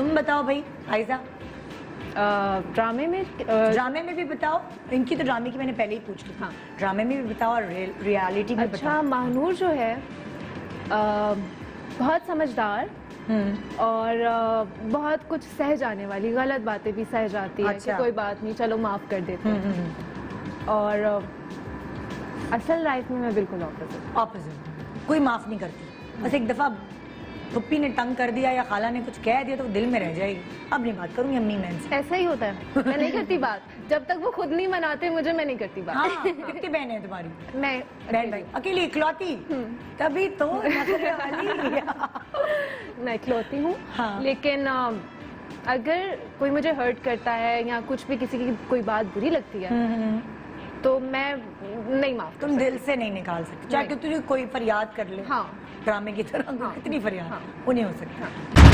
तुम बताओ भाई आयजा ड्रामे में ड्रामे में भी बताओ। इनकी तो ड्रामे की मैंने पहले ही पूछ ली। हाँ। ड्रामे में भी बताओ और रियल- रियलिटी में अच्छा महानूर जो है बहुत समझदार हम्म। और बहुत कुछ सह जाने वाली गलत बातें भी सह जाती है अच्छा। कोई बात नहीं चलो माफ़ कर देते हम्म, हैं। हम्म और असल लाइफ में मैं बिल्कुल ऑपोजिट ऑपोजिट कोई माफ़ नहीं करती। बस एक दफ़ा पप्पी ने तंग कर दिया या खाला ने कुछ कह दिया तो दिल में रह जाएगी। अब नहीं बात करूँगी अम्मी मैं ऐसा ही होता है। मैं नहीं करती बात। जब तक वो खुद नहीं मनाते मुझे मैं नहीं करती बात। हाँ कितनी बहन है तुम्हारी। मैं बहन भाई। अकेली। इकलौती? तभी तो मैं इकलौती हूँ। हाँ। लेकिन अगर कोई मुझे हर्ट करता है या कुछ भी किसी की कोई बात बुरी लगती है हम्म, तो मैं नहीं माफ़ तुम दिल से नहीं निकाल सकते। चाहे कि तुझे कोई फरियाद कर ले हाँ। ड्रामे की तरह हाँ। कितनी फरियाद हाँ। वो नहीं हो सकता।